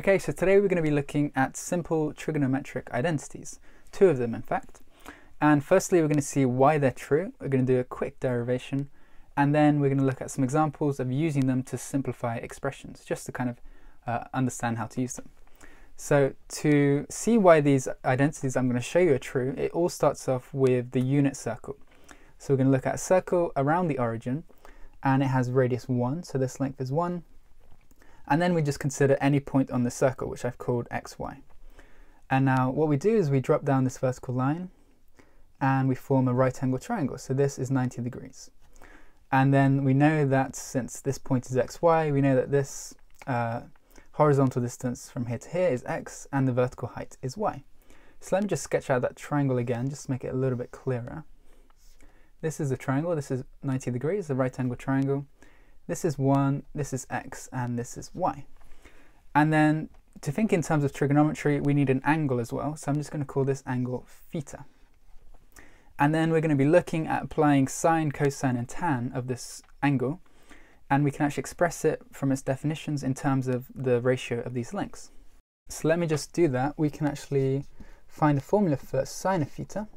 Okay, so today we're going to be looking at simple trigonometric identities, two of them in fact. And firstly, we're going to see why they're true. We're going to do a quick derivation, and then we're going to look at some examples of using them to simplify expressions, just to kind of uh, understand how to use them. So to see why these identities I'm going to show you are true, it all starts off with the unit circle. So we're going to look at a circle around the origin, and it has radius 1, so this length is 1, and then we just consider any point on the circle, which I've called xy. And now what we do is we drop down this vertical line and we form a right angle triangle. So this is 90 degrees. And then we know that since this point is xy, we know that this uh, horizontal distance from here to here is x and the vertical height is y. So let me just sketch out that triangle again, just to make it a little bit clearer. This is a triangle, this is 90 degrees, a right angle triangle. This is 1, this is x, and this is y. And then to think in terms of trigonometry, we need an angle as well. So I'm just going to call this angle theta. And then we're going to be looking at applying sine, cosine, and tan of this angle. And we can actually express it from its definitions in terms of the ratio of these lengths. So let me just do that. We can actually find a formula for sine of theta.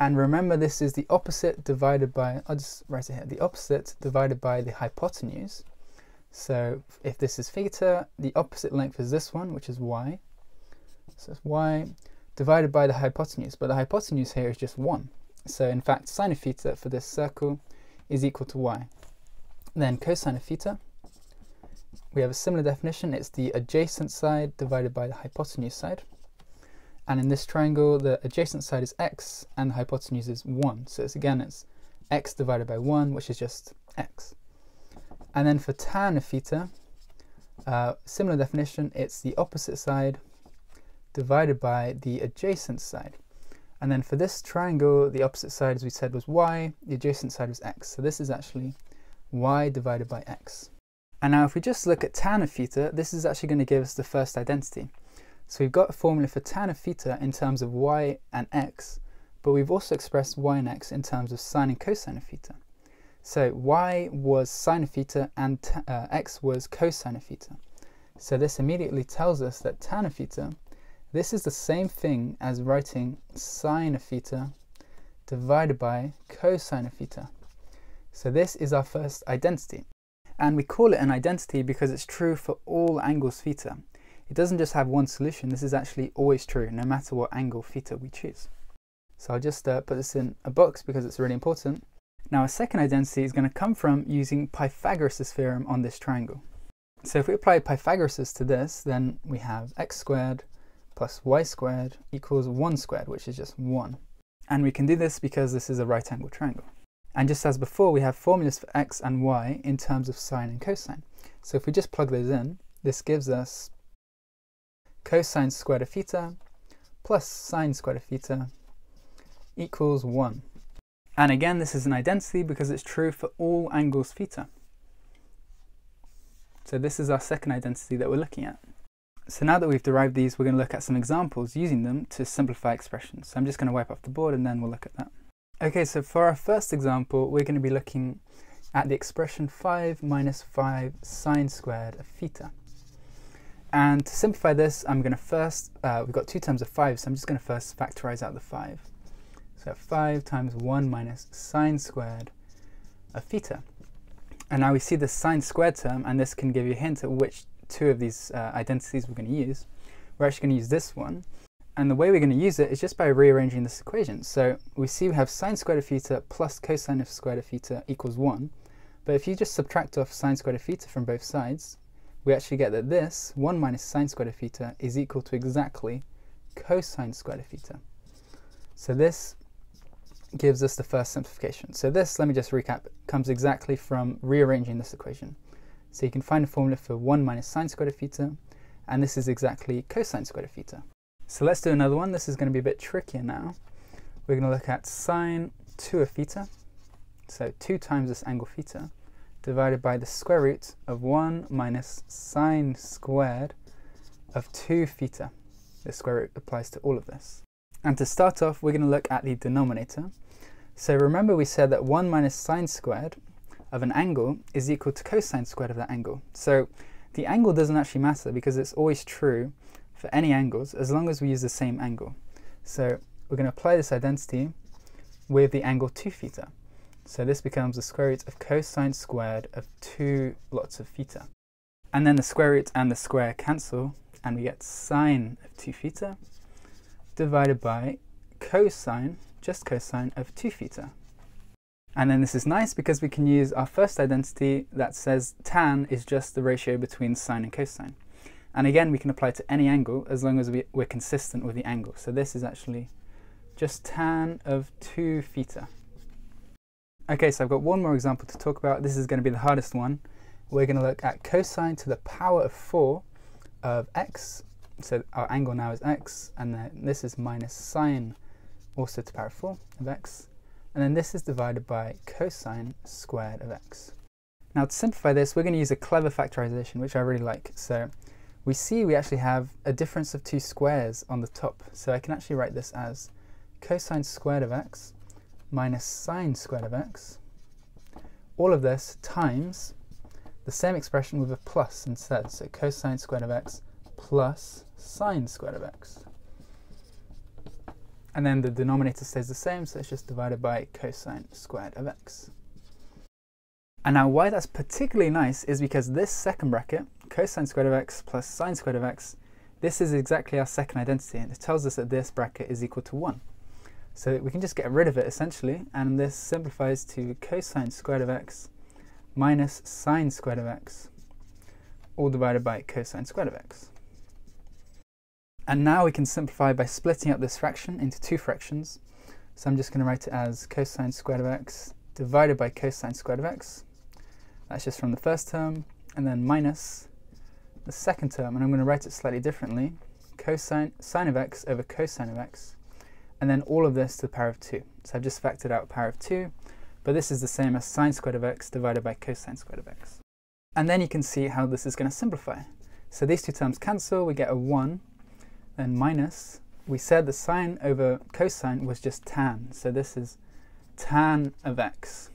And remember, this is the opposite divided by, I'll just write it here, the opposite divided by the hypotenuse. So if this is theta, the opposite length is this one, which is y. So it's y divided by the hypotenuse, but the hypotenuse here is just 1. So in fact, sine of theta for this circle is equal to y. Then cosine of theta, we have a similar definition. It's the adjacent side divided by the hypotenuse side. And in this triangle, the adjacent side is x and the hypotenuse is 1. So it's again, it's x divided by 1, which is just x. And then for tan of theta, uh, similar definition, it's the opposite side divided by the adjacent side. And then for this triangle, the opposite side, as we said, was y, the adjacent side was x. So this is actually y divided by x. And now if we just look at tan of theta, this is actually going to give us the first identity. So we've got a formula for tan of theta in terms of y and x, but we've also expressed y and x in terms of sine and cosine of theta. So y was sine of theta and uh, x was cosine of theta. So this immediately tells us that tan of theta, this is the same thing as writing sine of theta divided by cosine of theta. So this is our first identity. And we call it an identity because it's true for all angles theta. It doesn't just have one solution, this is actually always true, no matter what angle theta we choose. So I'll just uh, put this in a box because it's really important. Now a second identity is going to come from using Pythagoras' theorem on this triangle. So if we apply Pythagoras to this, then we have x squared plus y squared equals 1 squared, which is just 1. And we can do this because this is a right angle triangle. And just as before, we have formulas for x and y in terms of sine and cosine. So if we just plug those in, this gives us cosine squared of theta plus sine squared of theta equals 1. And again, this is an identity because it's true for all angles theta. So this is our second identity that we're looking at. So now that we've derived these, we're going to look at some examples using them to simplify expressions. So I'm just going to wipe off the board and then we'll look at that. Okay, so for our first example, we're going to be looking at the expression 5 minus 5 sine squared of theta. And to simplify this, I'm going to first, uh, we've got two terms of 5, so I'm just going to first factorize out the 5. So 5 times 1 minus sine squared of theta. And now we see the sine squared term, and this can give you a hint at which two of these uh, identities we're going to use. We're actually going to use this one. And the way we're going to use it is just by rearranging this equation. So we see we have sine squared of theta plus cosine of squared of theta equals 1. But if you just subtract off sine squared of theta from both sides, we actually get that this 1 minus sine squared of theta is equal to exactly cosine squared of theta. So this gives us the first simplification. So this, let me just recap, comes exactly from rearranging this equation. So you can find a formula for 1 minus sine squared of theta, and this is exactly cosine squared of theta. So let's do another one. This is going to be a bit trickier now. We're going to look at sine 2 of theta, so 2 times this angle theta, divided by the square root of 1 minus sine squared of 2 theta. The square root applies to all of this. And to start off, we're going to look at the denominator. So remember we said that 1 minus sine squared of an angle is equal to cosine squared of that angle. So the angle doesn't actually matter because it's always true for any angles as long as we use the same angle. So we're going to apply this identity with the angle 2 theta. So this becomes the square root of cosine squared of 2 lots of theta. And then the square root and the square cancel, and we get sine of 2 theta divided by cosine, just cosine, of 2 theta. And then this is nice because we can use our first identity that says tan is just the ratio between sine and cosine. And again, we can apply to any angle as long as we, we're consistent with the angle. So this is actually just tan of 2 theta. Okay, so I've got one more example to talk about. This is going to be the hardest one. We're going to look at cosine to the power of 4 of x. So our angle now is x, and then this is minus sine also to the power of 4 of x. And then this is divided by cosine squared of x. Now to simplify this, we're going to use a clever factorization, which I really like. So we see we actually have a difference of two squares on the top. So I can actually write this as cosine squared of x minus sine squared of x. All of this times the same expression with a plus instead. So cosine squared of x plus sine squared of x. And then the denominator stays the same, so it's just divided by cosine squared of x. And now why that's particularly nice is because this second bracket, cosine squared of x plus sine squared of x, this is exactly our second identity, and it tells us that this bracket is equal to 1. So we can just get rid of it essentially, and this simplifies to cosine squared of x minus sine squared of x, all divided by cosine squared of x. And now we can simplify by splitting up this fraction into two fractions. So I'm just going to write it as cosine squared of x divided by cosine squared of x. That's just from the first term, and then minus the second term, and I'm going to write it slightly differently, cosine sine of x over cosine of x and then all of this to the power of 2. So I've just factored out a power of 2, but this is the same as sine squared of x divided by cosine squared of x. And then you can see how this is going to simplify. So these two terms cancel, we get a 1, then minus, we said the sine over cosine was just tan, so this is tan of x.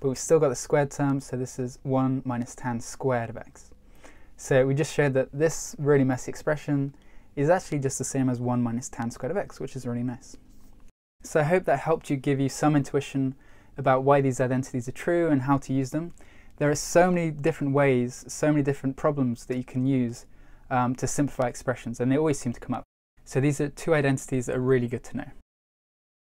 But we've still got the squared term, so this is 1 minus tan squared of x. So we just showed that this really messy expression is actually just the same as 1 minus tan squared of x, which is really nice. So I hope that helped you give you some intuition about why these identities are true and how to use them. There are so many different ways, so many different problems that you can use um, to simplify expressions, and they always seem to come up. So these are two identities that are really good to know.